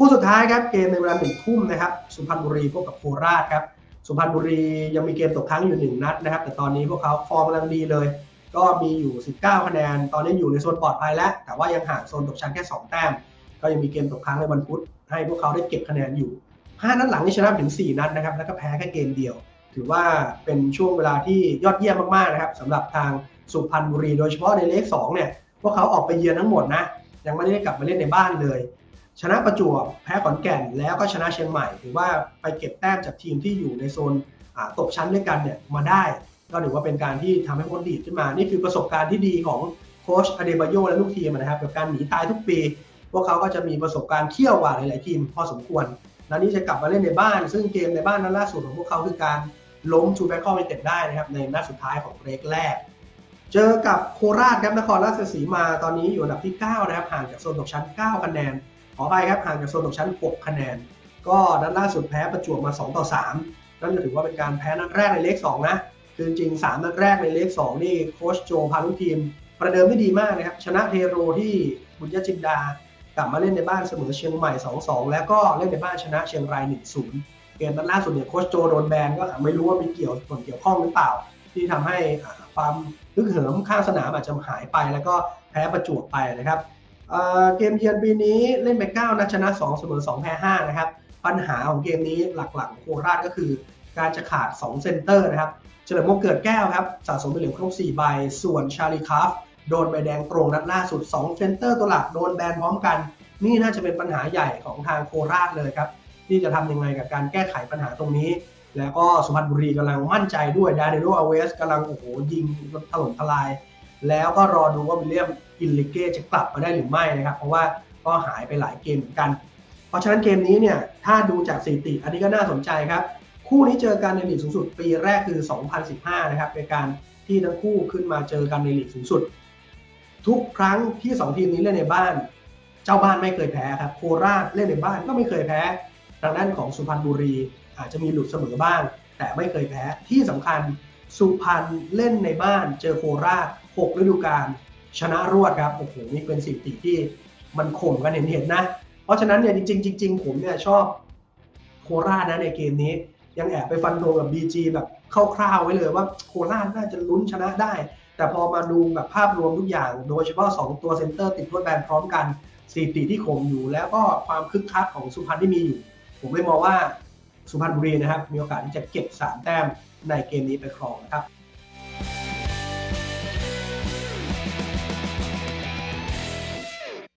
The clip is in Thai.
คู่สุดท้ายครับเกมในเวลาหนึ่งทุ่มนะครับสุพรรณบุรีพบกับโคราชครับสุพรรณบุรียังมีเกมตกค้างอยู่หนึ่งนัดนะครับ แต่ตอนนี้พวกเขาฟอร์มกำลังดีเลย ก็มีอยู่ 19 คะแนน ตอนนี้อยู่ในโซนปลอดภัยแล้ว แต่ว่ายังห่างโซนตกชั้นแค่ 2 แต้ม ก็ยังมีเกมตกค้างในวันพุธให้พวกเขาได้เก็บคะแนนอยู่ 5 นัดหลังนี่ชนะถึง 4 นัดนะครับ แล้วก็แพ้แค่เกมเดียว ถือว่าเป็นช่วงเวลาที่ยอดเยี่ยมมากๆนะครับสำหรับทางสุพรรณบุรี โดยเฉพาะในเลก2เนี่ยพวกเขาออกไปเยือนทั้งหมดนะยังไม่ได้กลับมาเล่นในบ้านเลย ชนะประจวบแพ้ขอนแก่นแล้วก็ชนะเชียงใหม่ถือว่าไปเก็บแต้มจากทีมที่อยู่ในโซนตกชั้นด้วยกันเนี่ยมาได้ ก็ถือว่าเป็นการที่ทำให้พวกดีดขึ้นมา นี่คือประสบการณ์ที่ดีของโค้ชอเดบาโยและลูกทีมนะครับกับการหนีตายทุกปี พวกเขาก็จะมีประสบการณ์เที่ยวกว่าหลาย ๆ ทีมพอสมควรนัดนี้จะกลับมาเล่นในบ้าน ซึ่งเกมในบ้านนั้นล่าสุดของพวกเขาคือการล้มชูแบงคอกไปเต็ดได้นะครับในนัดสุดท้ายของเรกแรก เจอกับโคราชครับนครราชสีมาตอนนี้อยู่อันดับที่ 9 นะครับห่างจากโซนตกชั้น 9 คะแนน ขออภัยครับห่างจากโซนตกชั้น 6 คะแนน ก็นัดล่าสุดแพ้ประจวบมา 2 ต่อ 3 นั่นถือว่าเป็นการแพ้นัดแรกในเลก2นะ คือจริง 3 นัดแรกในเลก2นี่โค้ชโจพาลูกทีม ประเดิมได้ดีมากนะครับ ชนะเทโรที่บุณยะจินดา กลับมาเล่นในบ้านเสมอเชียงใหม่ 2-2 แล้วก็เล่นในบ้านชนะเชียงราย 1-0 เกมนัดล่าสุดเนี่ยโค้ชโจโดนแบนก็ไม่รู้ว่ามีเกี่ยวส่วนเกี่ยวข้องหรือเปล่า ที่ทำให้ความฮึกเหิมข้างสนามอาจจะหายไป แล้วก็แพ้ประจวบไปนะครับ เกมเยือนปีนี้เล่นไป9นัดชนะ2เสมอ2แพ้5นะครับ ปัญหาของเกมนี้หลักๆโคราชก็คือ การจะขาด 2 เซนเตอร์นะครับ เฉลิมพงษ์ เกิดแก้วครับสะสมใบเหลืองครบ4ใบ ส่วนชาร์ลีคลัฟโดนใบแดงตรงนัดล่าสุด 2 เซนเตอร์ตัวหลักโดนแบนพร้อมกัน นี่น่าจะเป็นปัญหาใหญ่ของทางโคราชเลยครับที่จะทำยังไงกับการแก้ไขปัญหาตรงนี้ แล้วก็สุพรรณบุรีกำลังมั่นใจด้วยดานิโลอาเวสกำลังโอ้โหยิงถล่มทลาย แล้วก็รอดูว่าวิลเลียม อินลิเก้จะกลับมาได้หรือไม่นะครับ เพราะว่าก็หายไปหลายเกมเหมือนกัน เพราะฉะนั้นเกมนี้เนี่ยถ้าดูจากสถิติ อันนี้ก็น่าสนใจครับ คู่นี้เจอกันในลีกสูงสุด ปีแรกคือ 2015 นะครับเป็นการที่ทั้งคู่ขึ้นมาเจอกันในลีกสูงสุด ทุกครั้งที่ 2 ทีมนี้เล่นในบ้าน เจ้าบ้านไม่เคยแพ้ครับโคราชเล่นในบ้านก็ไม่เคยแพ้ทางด้านของสุพรรณบุรี อาจจะมีหลุดเสมอบ้าง แต่ไม่เคยแพ้ที่สำคัญสุพรรณเล่นในบ้านเจอโคราช6ฤดูกาล ชนะรวดครับโอ้โหนี่เป็นสิ่งที่มันข่มกันเห็นเห็นนะ เพราะฉะนั้นเนี่ยจริงจริงๆผมเนี่ยชอบโคราชนะในเกมนี้ ยังแอบไปฟันโดกับ BG แบบคร่าวๆไว้เลยว่าโคราชน่าจะลุ้นชนะได้ แต่พอมาดูแบบภาพรวมทุกอย่าง โดยเฉพาะ 2 ตัวเซนเตอร์ติดโทษแบนพร้อมกันสถิติที่ข่มอยู่ แล้วก็ความคึกคักของสุพรรณที่มีอยู่ ผมเลยมองว่าสุพรรณบุรีนะครับ มีโอกาสที่จะเก็บ3แต้มในเกมนี้ไปครองนะครับ